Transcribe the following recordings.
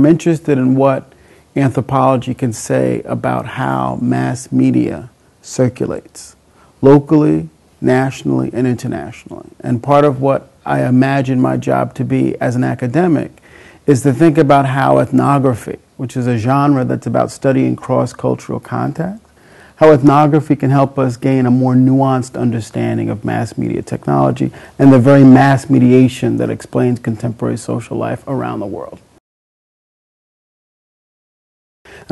I'm interested in what anthropology can say about how mass media circulates locally, nationally, and internationally. And part of what I imagine my job to be as an academic is to think about how ethnography, which is a genre that's about studying cross cultural contact, how ethnography can help us gain a more nuanced understanding of mass media technology and the very mass mediation that explains contemporary social life around the world.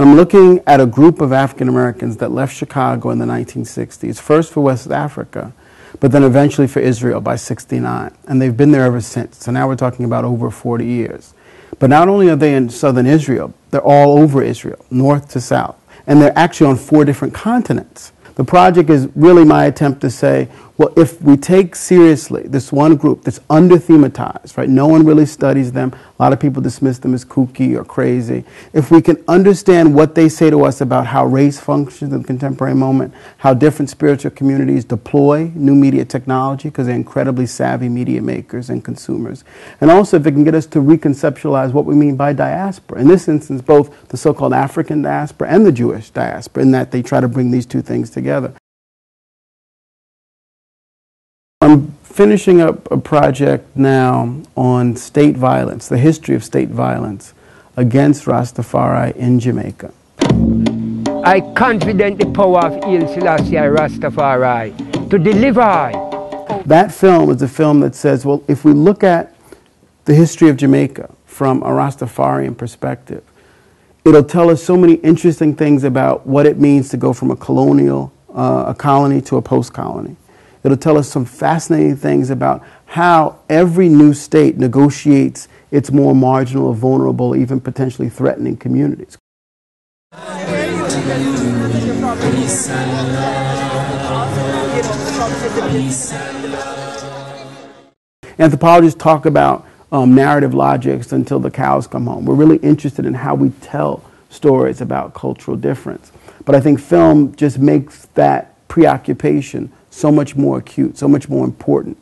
I'm looking at a group of African Americans that left Chicago in the 1960s, first for West Africa, but then eventually for Israel by 69. And they've been there ever since. So now we're talking about over 40 years. But not only are they in southern Israel, they're all over Israel, north to south. And they're actually on four different continents. The project is really my attempt to say, well, if we take seriously this one group that's under-thematized, right? No one really studies them. A lot of people dismiss them as kooky or crazy. If we can understand what they say to us about how race functions in the contemporary moment, how different spiritual communities deploy new media technology because they're incredibly savvy media makers and consumers, and also if it can get us to reconceptualize what we mean by diaspora. In this instance, both the so-called African diaspora and the Jewish diaspora, in that they try to bring these two things together. I'm finishing up a project now on state violence, the history of state violence against Rastafari in Jamaica. I confident the power of Haile Selassie Rastafari to deliver. That film is a film that says, well, if we look at the history of Jamaica from a Rastafarian perspective, it'll tell us so many interesting things about what it means to go from a colonial, uh, a colony to a post-colony. It'll tell us some fascinating things about how every new state negotiates its more marginal, vulnerable, even potentially threatening communities. Anthropologists talk about um, narrative logics until the cows come home. We're really interested in how we tell stories about cultural difference. But I think film just makes that preoccupation so much more acute, so much more important.